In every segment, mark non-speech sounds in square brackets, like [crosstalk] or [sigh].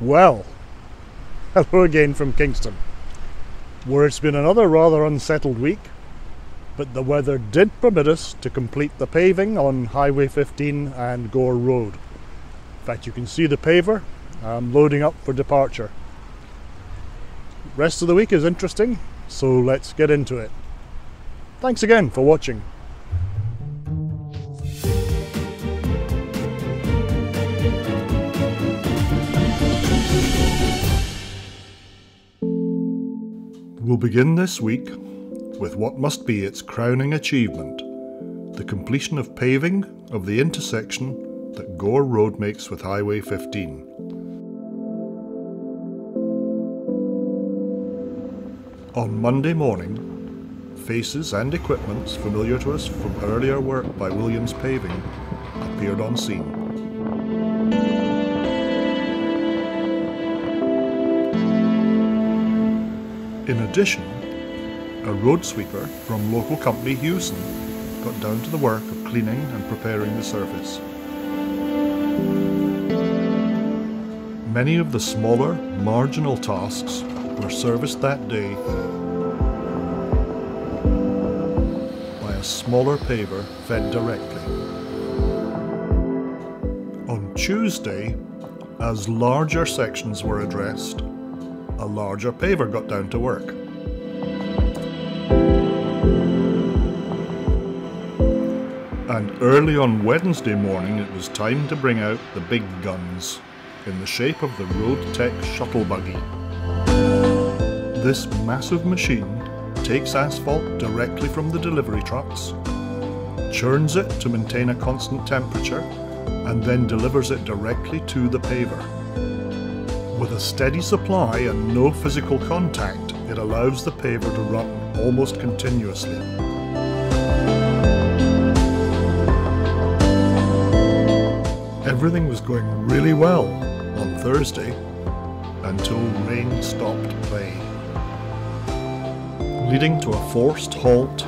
Well, [laughs] hello again from Kingston, where it's been another rather unsettled week, but the weather did permit us to complete the paving on Highway 15 and Gore Road. In fact, you can see the paver um, loading up for departure. Rest of the week is interesting, so let's get into it. Thanks again for watching. We'll begin this week with what must be its crowning achievement the completion of paving of the intersection that Gore Road makes with Highway 15. On Monday morning, faces and equipments familiar to us from earlier work by Williams Paving appeared on scene. In addition, a road sweeper from local company Hewson got down to the work of cleaning and preparing the surface. Many of the smaller, marginal tasks were serviced that day by a smaller paver fed directly. On Tuesday, as larger sections were addressed, a larger paver got down to work. And early on Wednesday morning it was time to bring out the big guns in the shape of the Roadtec shuttle buggy. This massive machine takes asphalt directly from the delivery trucks, churns it to maintain a constant temperature, and then delivers it directly to the paver. With a steady supply and no physical contact, it allows the paver to run almost continuously. Everything was going really well on Thursday until rain stopped playing, leading to a forced halt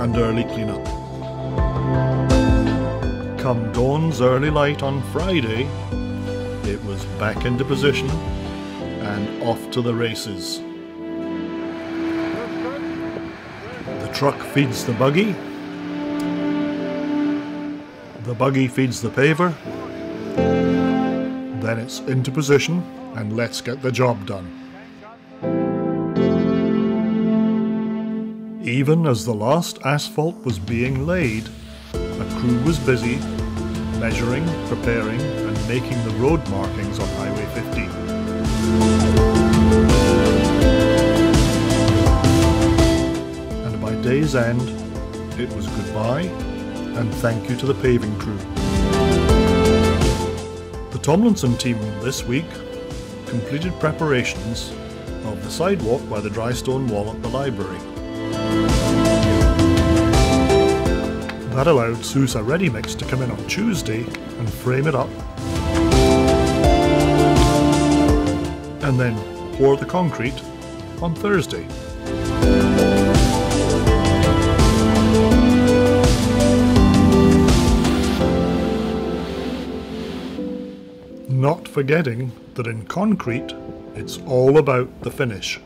and early cleanup. Come dawn's early light on Friday, it was back into position and off to the races. The truck feeds the buggy, the buggy feeds the paver, then it's into position and let's get the job done. Even as the last asphalt was being laid, a crew was busy measuring, preparing, making the road markings on Highway 15. And by day's end, it was goodbye and thank you to the paving crew. The Tomlinson team this week completed preparations of the sidewalk by the dry stone wall at the library. That allowed Sousa Ready Mix to come in on Tuesday and frame it up. And then pour the concrete on Thursday. Not forgetting that in concrete, it's all about the finish.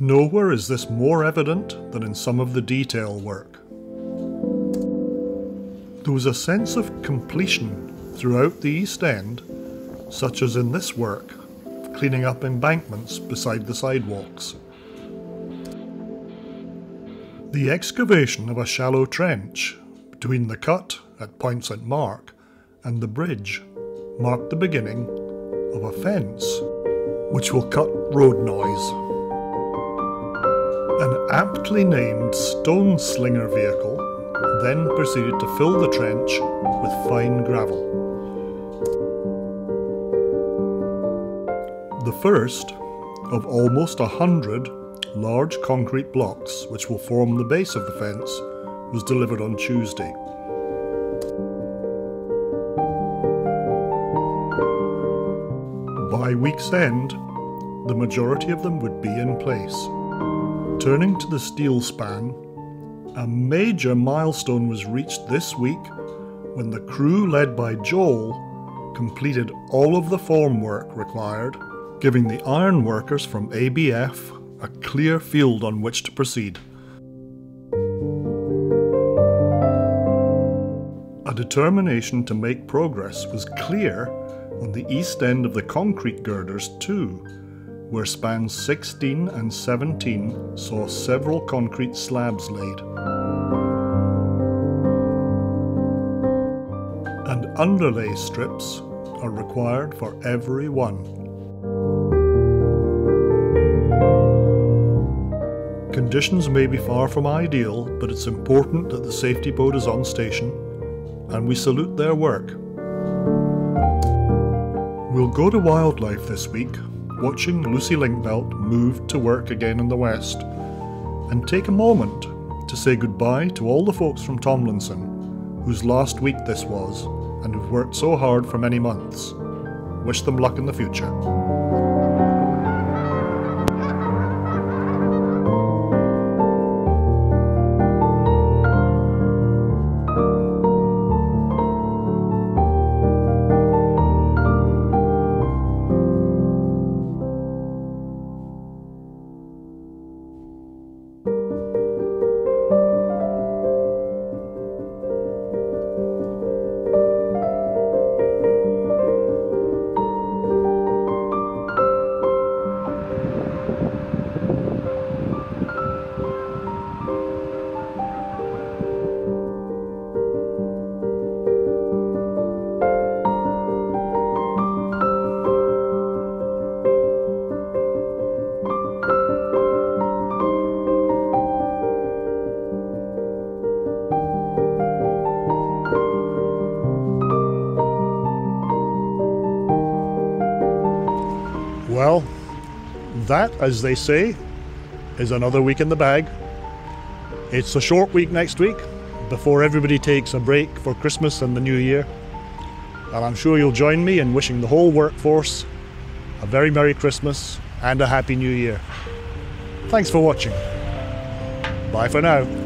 Nowhere is this more evident than in some of the detail work. There was a sense of completion throughout the East End, such as in this work, cleaning up embankments beside the sidewalks. The excavation of a shallow trench between the cut at Point St Mark and the bridge marked the beginning of a fence which will cut road noise. An aptly named stone slinger vehicle then proceeded to fill the trench with fine gravel. First of almost a hundred large concrete blocks which will form the base of the fence was delivered on Tuesday. By week's end, the majority of them would be in place. Turning to the steel span, a major milestone was reached this week when the crew led by Joel completed all of the formwork required, giving the iron workers from ABF a clear field on which to proceed. A determination to make progress was clear on the east end of the concrete girders too, where spans 16 and 17 saw several concrete slabs laid. And underlay strips are required for every one. Conditions may be far from ideal, but it's important that the safety boat is on station, and we salute their work. We'll go to wildlife this week, watching Lucy Linkbelt move to work again in the West, and take a moment to say goodbye to all the folks from Tomlinson, whose last week this was, and who've worked so hard for many months. Wish them luck in the future. That, as they say, is another week in the bag. It's a short week next week before everybody takes a break for Christmas and the New Year. And I'm sure you'll join me in wishing the whole workforce a very Merry Christmas and a Happy New Year. Thanks for watching. Bye for now.